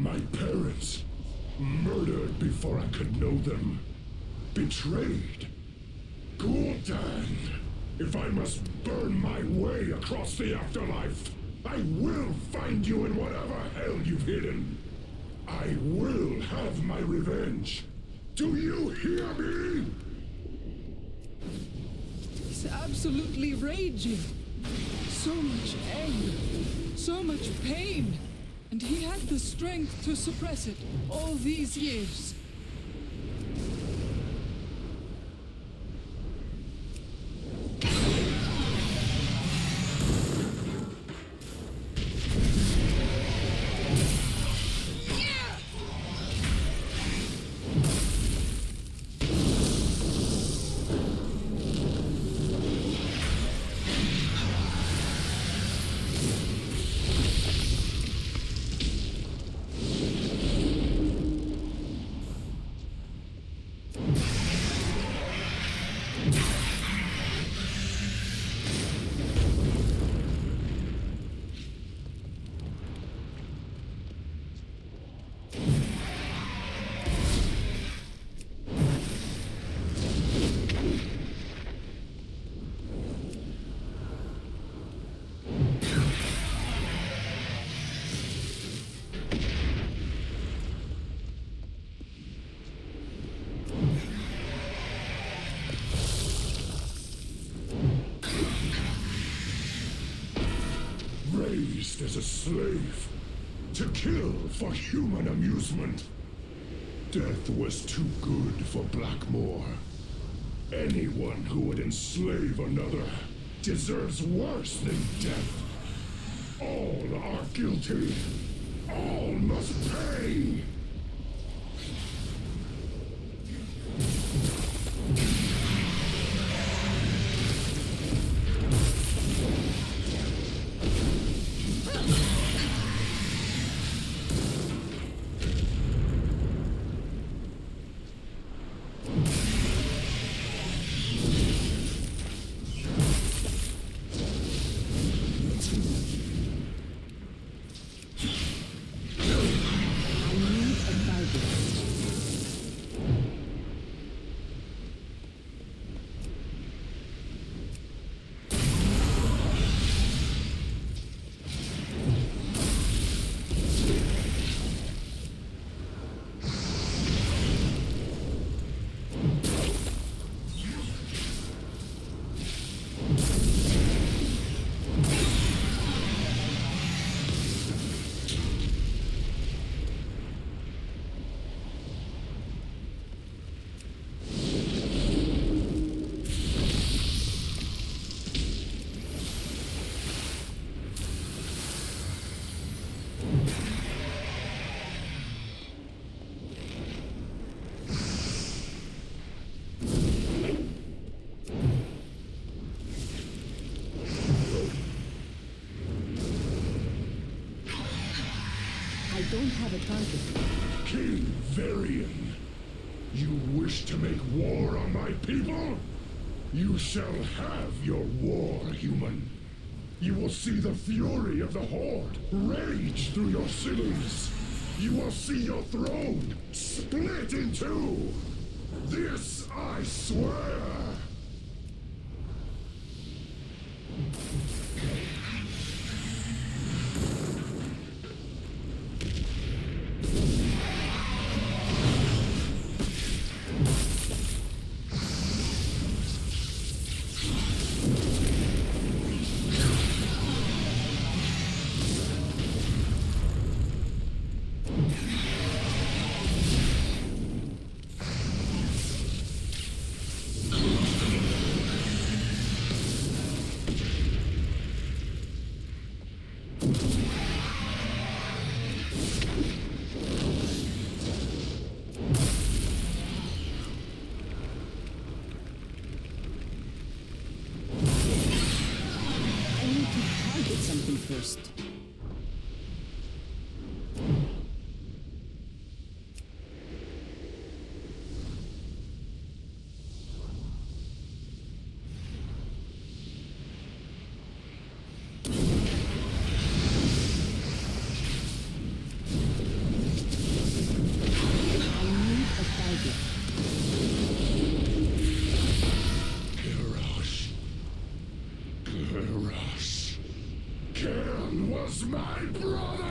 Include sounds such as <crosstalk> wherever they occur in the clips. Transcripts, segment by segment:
My parents, murdered before I could know them. Betrayed. Gul'dan, if I must burn my way across the afterlife, I will find you in whatever hell you've hidden. I will have my revenge. Do you hear me? He's absolutely raging. So much anger, so much pain. And he had the strength to suppress it all these years. Slave. To kill for human amusement. Death was too good for Blackmoore. Anyone who would enslave another deserves worse than death. All are guilty. All must pay. King Varian, you wish to make war on my people? You shall have your war, human. You will see the fury of the Horde rage through your cities. You will see your throne split in two. This I swear. Was my brother!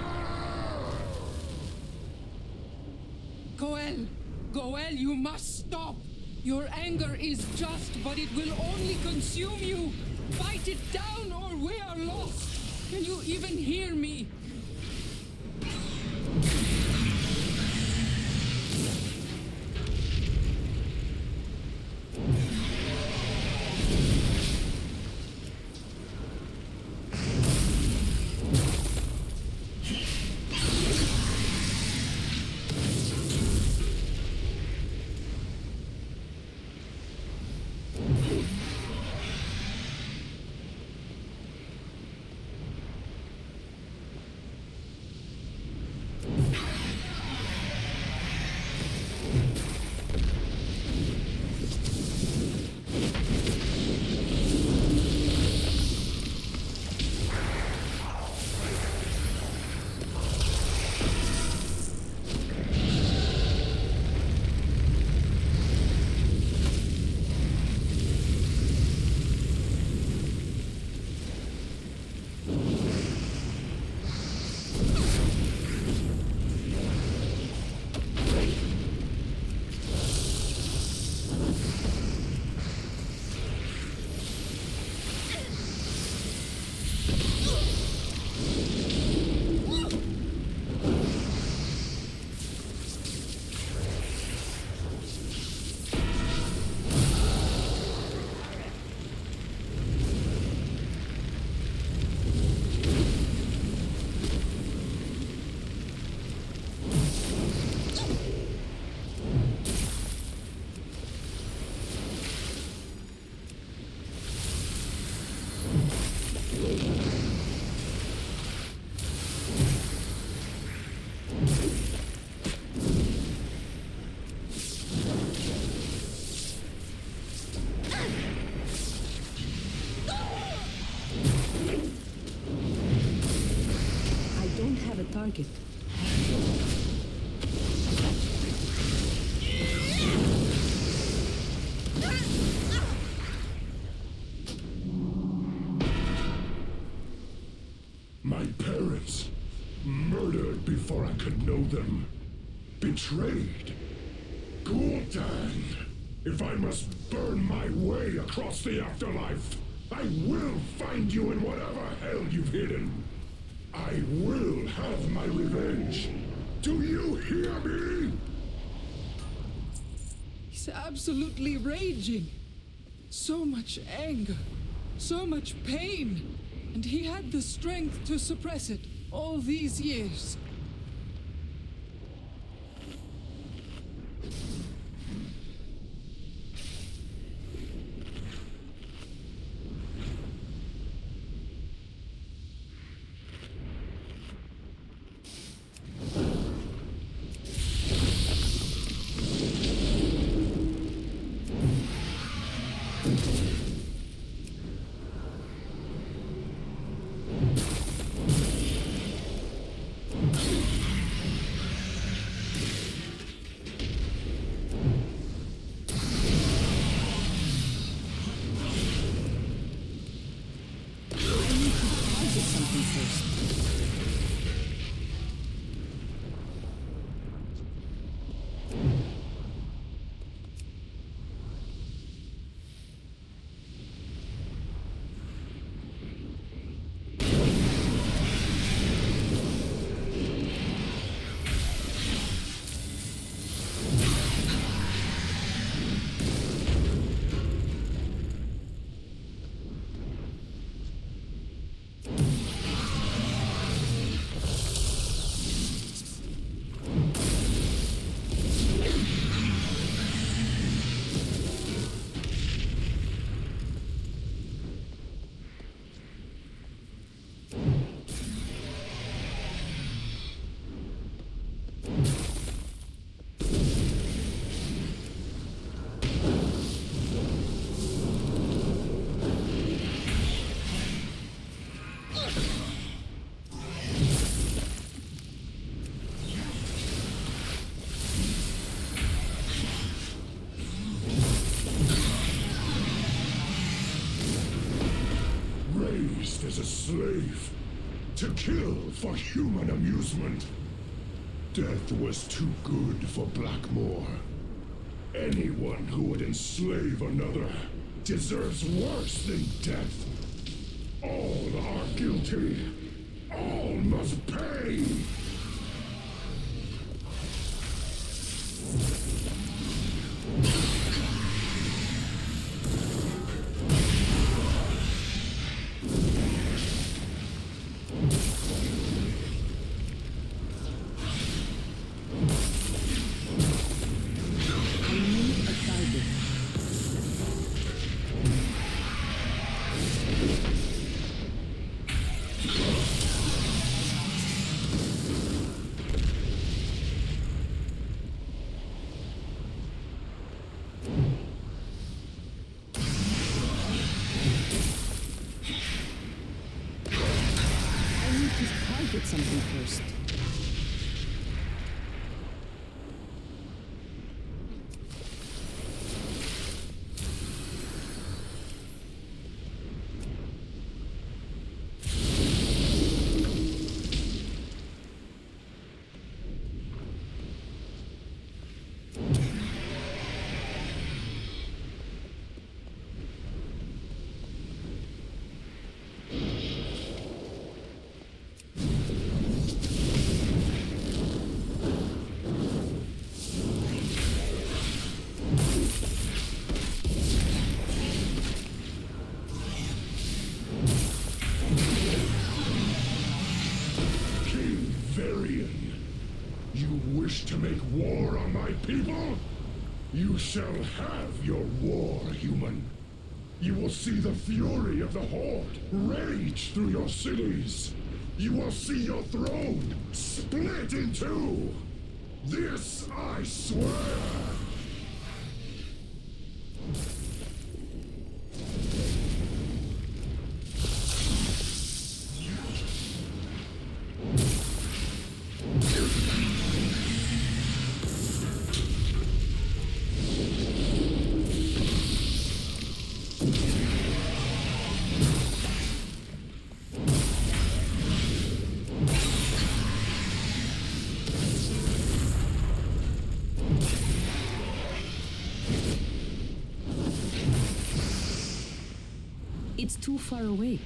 Go'el! Go'el, you must stop! Your anger is just, but it will only consume you! Fight it down or we are lost! Can you even hear me? Target. My parents, murdered before I could know them. Betrayed. Gul'dan, if I must burn my way across the afterlife, I will find you in whatever hell you've hidden. I will have my revenge. Do you hear me? He's absolutely raging. So much anger, so much pain, and he had the strength to suppress it all these years. Slave, to kill for human amusement. Death was too good for Blackmoore. Anyone who would enslave another deserves worse than death. All are guilty. All must pay. I need to target something first. You wish to make war on my people? You shall have your war, human. You will see the fury of the Horde rage through your cities. You will see your throne split in two. This I swear. It's too far away.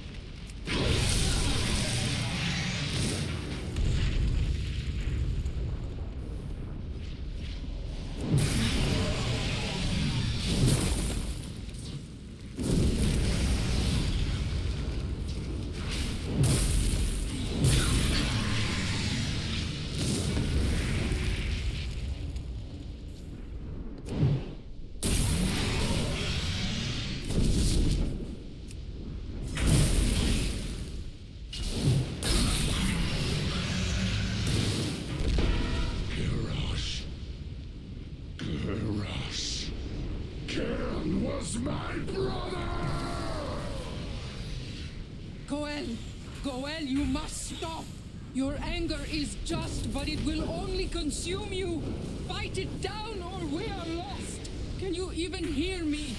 My brother! Go'el, Go'el, you must stop. Your anger is just, but it will only consume you. Fight it down or we are lost. Can you even hear me?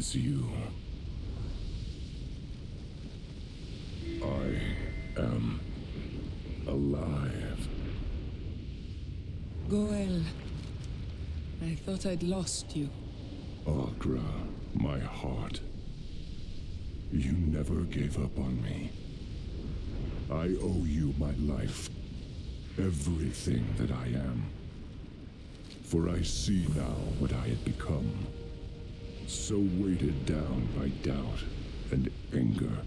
Is you. I am alive. Go'el. I thought I'd lost you. Aggra, my heart. You never gave up on me. I owe you my life. Everything that I am. For I see now what I had become. So weighted down by doubt and anger.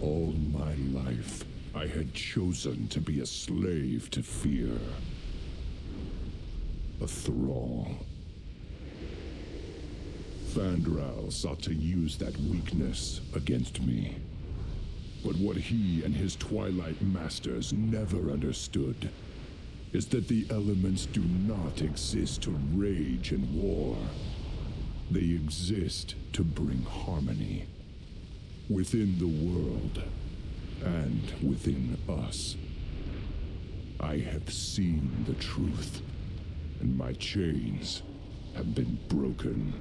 All my life, I had chosen to be a slave to fear. A thrall. Fandral sought to use that weakness against me. But what he and his Twilight Masters never understood is that the elements do not exist to rage and war. They exist to bring harmony within the world and within us. I have seen the truth, and my chains have been broken.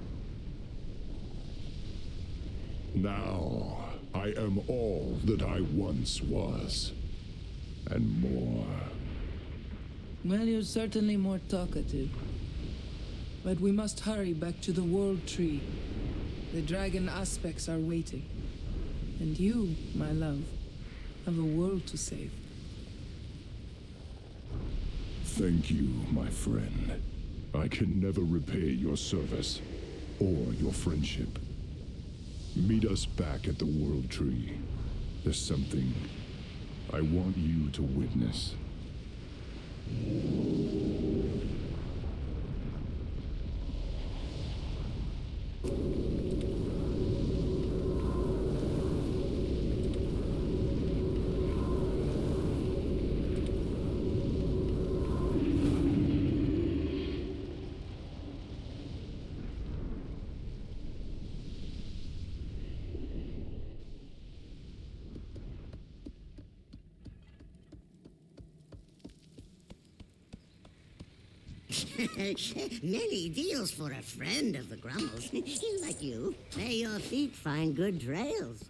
Now, I am all that I once was, and more. Well, you're certainly more talkative. But we must hurry back to the World Tree. The dragon aspects are waiting. And you, my love, have a world to save. Thank you, my friend. I can never repay your service or your friendship. Meet us back at the World Tree. There's something I want you to witness. Many deals for a friend of the Grummles. <laughs> like you. May your feet find good trails.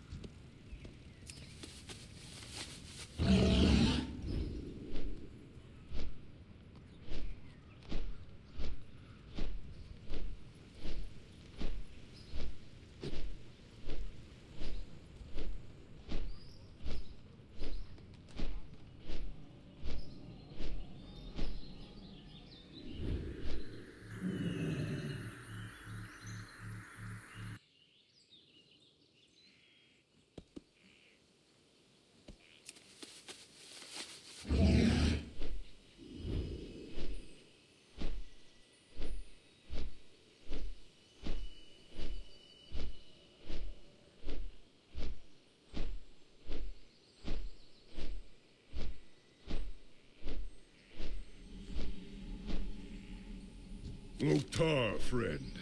Oktar, friend.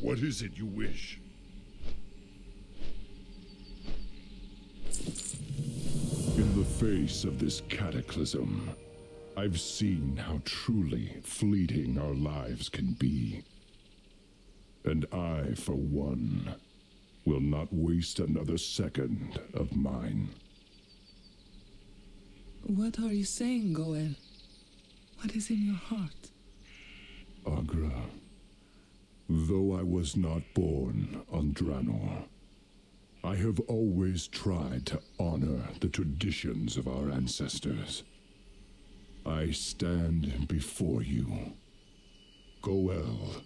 What is it you wish? In the face of this cataclysm, I've seen how truly fleeting our lives can be. And I, for one, will not waste another second of mine. What are you saying, Go'el? What is in your heart? Aggra. Though I was not born on Draenor, I have always tried to honor the traditions of our ancestors. I stand before you, Go'el,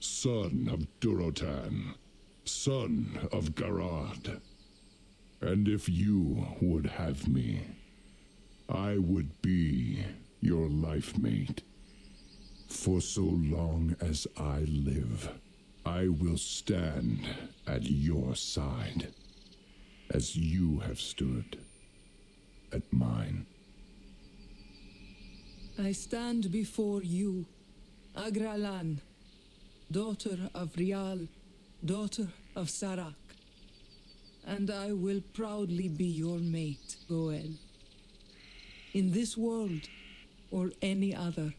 son of Durotan, son of Garad. And if you would have me, I would be your life mate. For so long as I live, I will stand at your side, as you have stood at mine. I stand before you, Agralan, daughter of Rial, daughter of Sarak. And I will proudly be your mate, Go'el. In this world, or any other,